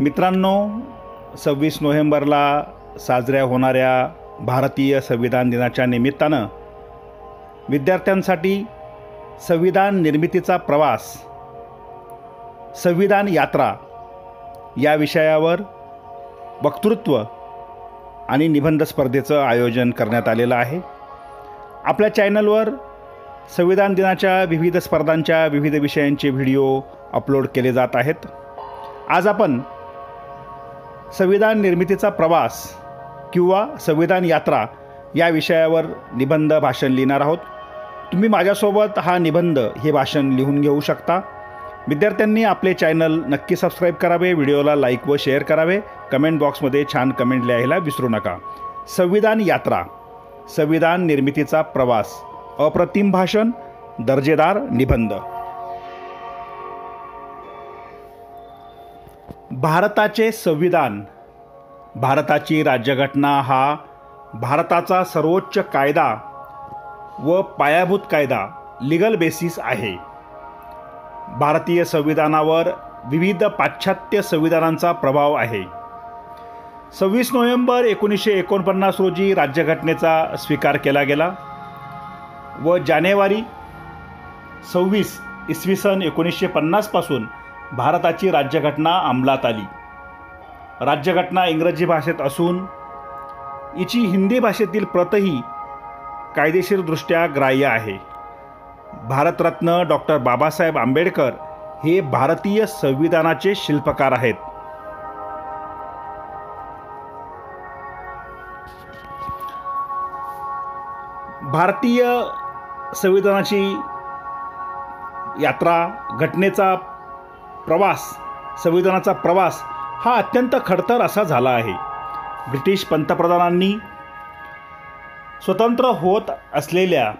मित्रांनो सव्वीस नोव्हेंबरला साजऱ्या होणाऱ्या भारतीय संविधान दिनाच्या निमित्तानं विद्यार्थ्यांसाठी संविधान निर्मितीचा प्रवास संविधान यात्रा या विषयावर वक्तृत्व आणि निबंध स्पर्धेचं आयोजन करण्यात आलेलं आहे. आपल्या चॅनलवर संविधान दिनाच्या विविध स्पर्धांच्या विविध विषयांचे व्हिडिओ अपलोड केले जात आहेत. आज आपण संविधान निर्मितीचा प्रवास किंवा संविधान यात्रा या विषयावर निबंध भाषण लिहिणार आहोत. तुम्ही माझ्यासोबत हा निबंध हे भाषण लिहून घेऊ शकता. विद्यार्थ्यांनी आपले चॅनल नक्की सबस्क्राईब करावे व्हिडिओला लाईक व शेअर करावे. कमेंट बॉक्समध्ये छान कमेंट लिहायला विसरू नका. संविधान यात्रा संविधान निर्मितीचा प्रवास अप्रतिम भाषण दर्जेदार निबंध. भारताचे संविधान. भारताची राज्यघटना हा भारताचा सर्वोच्च कायदा व पायाभूत कायदा लिगल बेसिस आहे. भारतीय संविधानावर विविध पाश्चात्य संविधानांचा प्रभाव आहे. सव्वीस नोव्हेंबर एकोणीसशे एकोणपन्नास रोजी राज्यघटनेचा स्वीकार केला गेला व जानेवारी सव्वीस इसवी सन एकोणीसशे पन्नासपासून भारताची राज्यघटना अंमलात आली. राज्यघटना इंग्रजी भाषेत असून हिची हिंदी भाषेतील प्रतही कायदेशीरदृष्ट्या ग्राह्य आहे. भारतरत्न डॉक्टर बाबासाहेब आंबेडकर हे भारतीय संविधानाचे शिल्पकार आहेत. भारतीय संविधानाची यात्रा घटनेचा प्रवास संविधानाचा प्रवास हा अत्यंत खडतर असा झाला आहे. ब्रिटिश पंतप्रधानांनी स्वतंत्र होत असलेल्या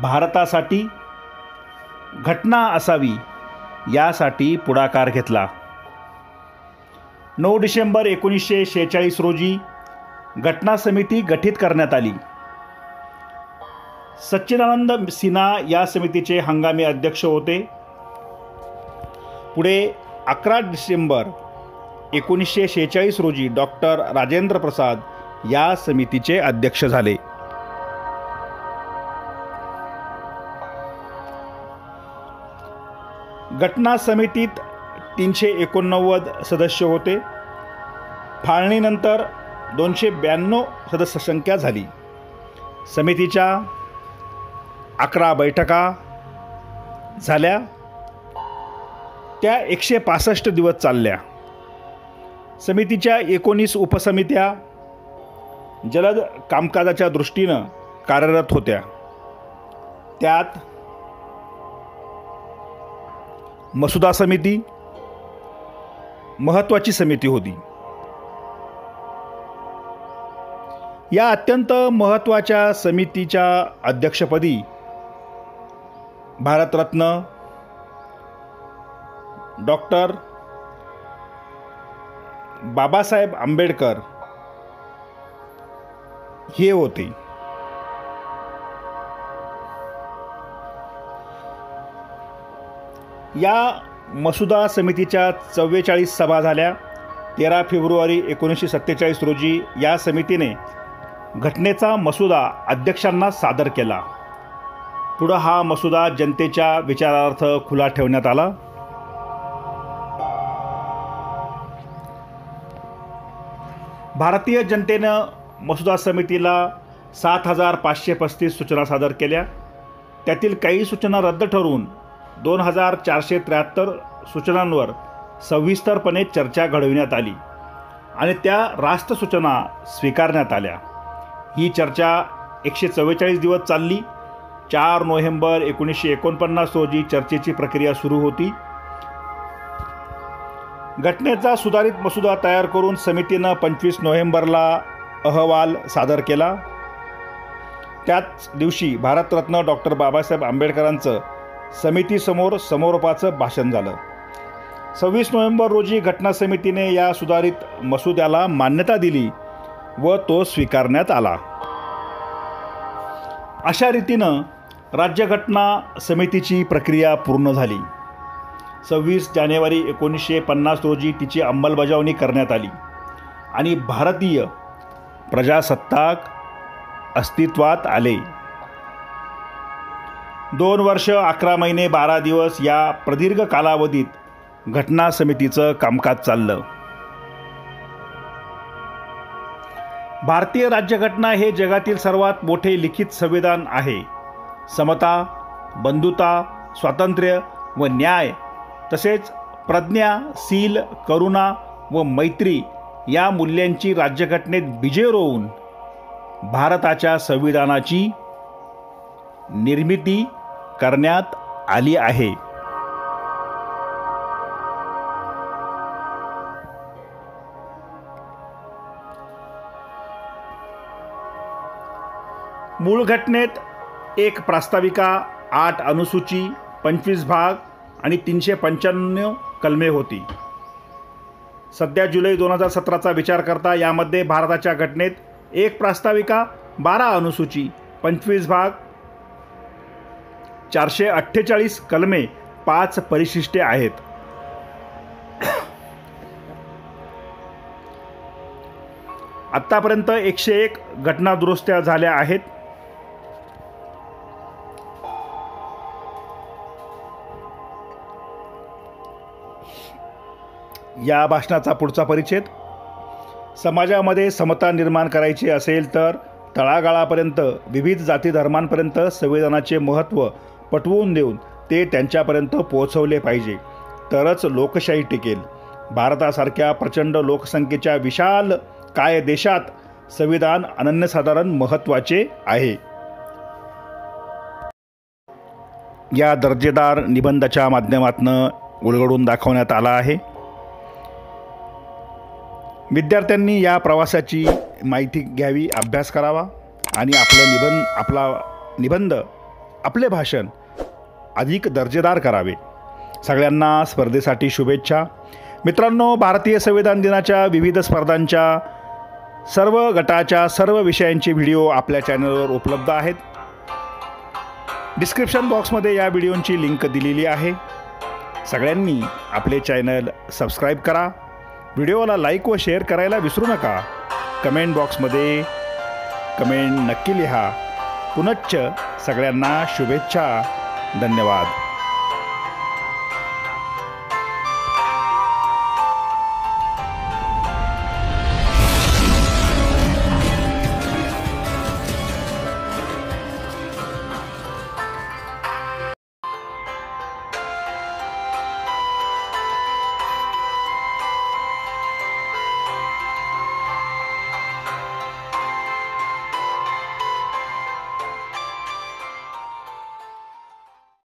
भारतासाठी घटना असावी यासाठी पुढाकार घेतला. नऊ डिसेंबर एकोणीसशे शेहेचाळीस रोजी घटना समिती गठीत करण्यात आली. सच्चिदानंद सिन्हा या समितीचे हंगामी अध्यक्ष होते. पुढे अकरा डिसेंबर एकोणीसशे शेहेचाळीस रोजी डॉक्टर राजेंद्र प्रसाद या समितीचे अध्यक्ष झाले. घटना समितीत तीनशे एकोणनव्वद सदस्य होते. फाळणीनंतर दोनशे ब्याण्णव सदस्य संख्या झाली. समितीच्या अकरा बैठका झाल्या. त्या एकशे पासष्ट दिवस चालल्या. समितीच्या एकोणीस उपसमित्या जलद कामकाजाच्या दृष्टीनं कार्यरत होत्या. त्यात मसुदा समिती महत्त्वाची समिती होती. या अत्यंत महत्त्वाच्या समितीच्या अध्यक्षपदी भारतरत्न डॉक्टर बाबासाहेब आंबेडकर हे होते. या मसुदा समितीच्या चव्वेचाळीस सभा झाल्या. तेरा फेब्रुवारी एकोणीसशे सत्तेचाळीस रोजी या समितीने घटनेचा मसुदा अध्यक्षांना सादर केला. पुढं हा मसुदा जनतेच्या विचारार्थ खुला ठेवण्यात आला. भारतीय जनतेनं मसुदा समितीला सात हजार पाचशे पस्तीस सूचना सादर केल्या. त्यातील काही सूचना रद्द ठरवून दोन हजार चारशे त्र्याहत्तर सूचनांवर सविस्तरपणे चर्चा घडविण्यात आली आणि त्या रास्त सूचना स्वीकारण्यात आल्या. ही चर्चा एकशे चव्वेचाळीस दिवस चालली. चार नोव्हेंबर एकोणीसशे एकोणपन्नास रोजी चर्चेची प्रक्रिया सुरू होती. घटनेचा सुधारित मसुदा तयार करून समितीनं पंचवीस नोव्हेंबरला अहवाल सादर केला. त्याच दिवशी भारतरत्न डॉक्टर बाबासाहेब आंबेडकरांचं समितीसमोर समोरोपाचं भाषण झालं. सव्वीस नोव्हेंबर रोजी घटना समितीने या सुधारित मसुद्याला मान्यता दिली व तो स्वीकारण्यात आला. अशा रीतीनं राज्यघटना समितीची प्रक्रिया पूर्ण झाली. सव्वीस जानेवारी एकोणीसशे पन्नास रोजी तिची अंमलबजावणी करण्यात आली. आणि भारतीय प्रजासत्ताक अस्तित्वात आले. दोन वर्ष अकरा महिने बारा दिवस या प्रदीर्घ कालावधीत घटना समितीचं कामकाज चाललं. भारतीय राज्यघटना हे जगातील सर्वात मोठे लिखित संविधान आहे. समता बंधुता स्वातंत्र्य व न्याय तसेच प्रज्ञा सील करुणा व मैत्री या मूल्यांची राज्यघटनेत बीजे रोवून भारताच्या संविधानाची निर्मिती करण्यात आली आहे. मूळ घटनेत एक प्रास्ताविका आठ अनुसूची पंचवीस भाग आणि तीनशे पंच्याण्णव कलमे होती. सध्या जुलै दोन हजार सतराचा विचार करता यामध्ये भारताच्या घटनेत एक प्रास्ताविका बारा अनुसूची पंचवीस भाग चारशे अठ्ठेचाळीस कलमे पाच परिशिष्टे आहेत. आत्तापर्यंत एकशे एक घटना दुरुस्त्या झाल्या आहेत. या भाषणाचा पुढचा परिच्छेद. समाजामध्ये समता निर्माण करायची असेल तर तळागाळापर्यंत विविध जाती धर्मांपर्यंत संविधानाचे महत्त्व पटवून देऊन ते त्यांच्यापर्यंत पोहोचवले पाहिजे. तरच लोकशाही टिकेल. भारतासारख्या प्रचंड लोकसंख्येच्या विशाल काय देशात संविधान अनन्यसाधारण महत्त्वाचे आहे? या दर्जेदार निबंधाच्या माध्यमातून उलगडून दाखवण्यात आला आहे. विद्यार्थ्यांनी या प्रवासाची माहिती घ्यावी अभ्यास करावा आणि आपलं निबंध आपला निबंध आपले भाषण अधिक दर्जेदार करावे. सगळ्यांना स्पर्धेसाठी शुभेच्छा. मित्रांनो भारतीय संविधान दिनाच्या विविध स्पर्धांच्या सर्व गटाच्या सर्व विषयांचे व्हिडिओ आपल्या चॅनलवर उपलब्ध आहेत. डिस्क्रिप्शन बॉक्समध्ये या व्हिडिओंची लिंक दिलेली आहे. सगळ्यांनी आपले चॅनल सबस्क्राईब करा. व्हिडिओला लाईक व शेअर करायला विसरू नका. कमेंट बॉक्समध्ये कमेंट नक्की लिहा. पुनच्च सगळ्यांना शुभेच्छा. धन्यवाद.